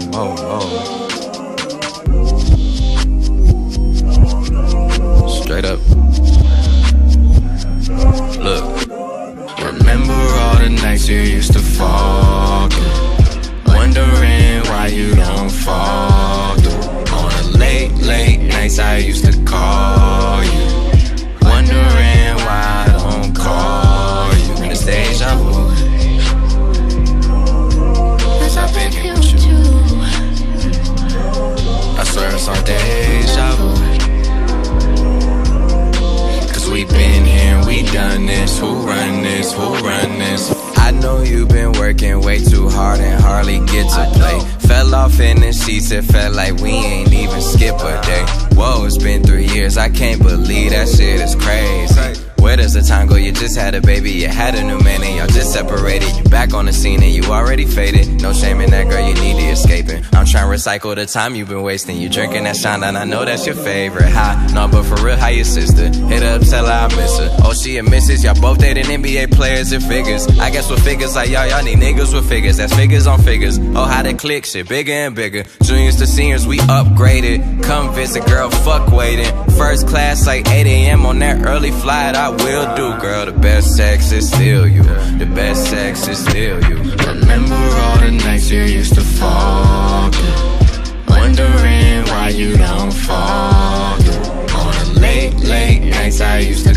whoa, whoa, whoa. Straight up. Look. Remember all the nights you used to fall Wondering why you don't fall On the late, late nights I used to call you this I know you've been working way too hard and hardly get to play. Fell off in the sheets, it felt like we ain't even skip a day. Whoa, it's been three years, I can't believe that shit is crazy where does the time go? You just had a baby, you had a new man, and y'all just separated. You back on the scene and you already faded. No shame in that girl, you need to escaping. I'm trying to recycle the time you've been wasting. You drinking that shine, and I know that's your favorite. Hi, no, but for real, how your sister? Hit up, tell her I miss her. Oh, she a missus, y'all both dating NBA players and figures. I guess with figures like y'all, y'all need niggas with figures. That's figures on figures. Oh, how they click shit, bigger and bigger. Juniors to seniors, we upgraded. Come visit, girl, fuck waiting. First class like 8 a.m. on that early flight, I will do, girl. The best sex is still you. The best sex is still you. Remember all the nights you used to fall. Wondering why you don't fall. On the late, late nights I used to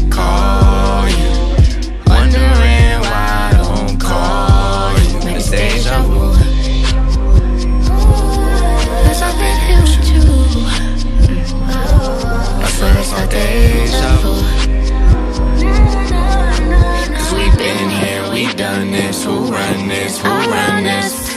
this. Who?